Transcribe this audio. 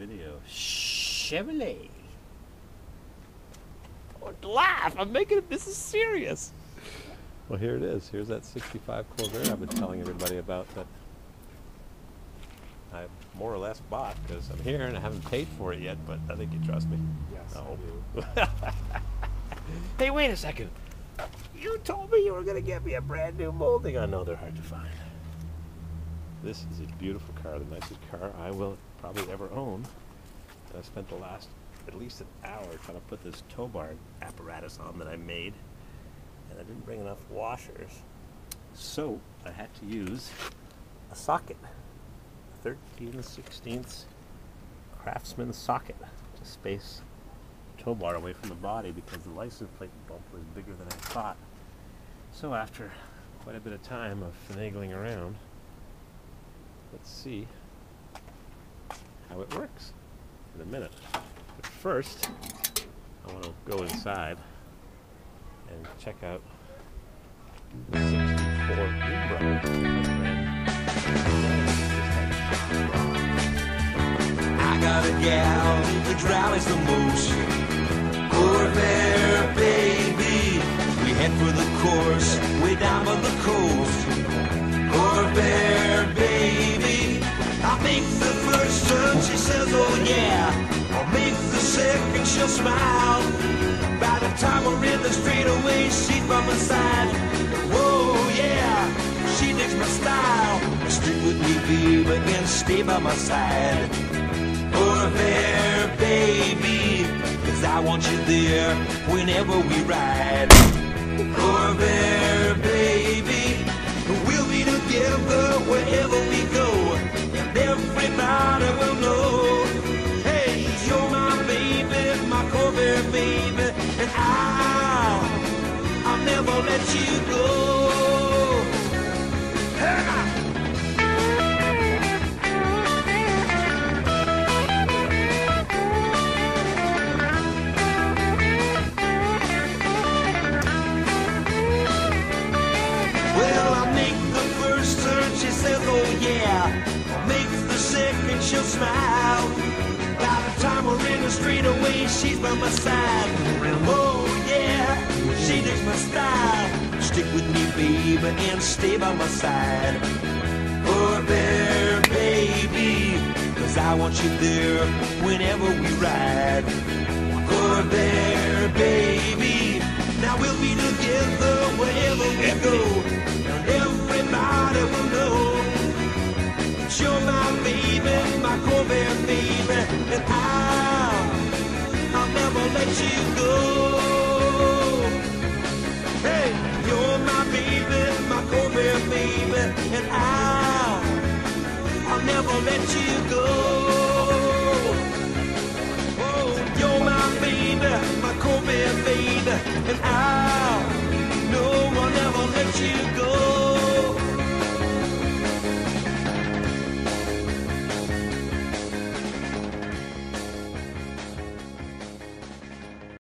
video. Chevrolet. Don't laugh. I'm making it. This is serious. Well, here it is. Here's that 65 Corvair I've been telling everybody about that I more or less bought because I'm here and I haven't paid for it yet, but I think you trust me. Yes, I hey, wait a second. You told me you were going to get me a brand new molding. I know they're hard to find. This is a beautiful car, the nicest car I will probably ever own. And I spent the last at least an hour trying to put this tow bar apparatus on that I made. And I didn't bring enough washers. So I had to use a socket. 13 16th Craftsman socket to space tow bar away from the body because the license plate bump was bigger than I thought. So after quite a bit of time of finagling around, let's see how it works in a minute. But first, I want to go inside and check out the 64 Libra. I got a gal rallies the most. Corvair, baby. We head for the course way down on the coast. Says, oh yeah. I'll make the sick and she'll smile. By the time we're in the straightaway, she's by my side. Whoa, yeah she digs my style. Stick with me, baby, and stay by my side. Corvair, baby, cause I want you there whenever we ride. Corvair, baby, she'll smile. By the time we're in the street oh, away, she's by my side. Oh yeah, she digs my style. Stick with me, baby, and stay by my side. Oh there, baby, cause I want you there whenever we ride. Oh there, baby, now we'll be together wherever we go. I'll, I'll never let you go. Hey, you're my baby, my baby, and I I'll never let you go. Oh, you're my baby, my baby, and I.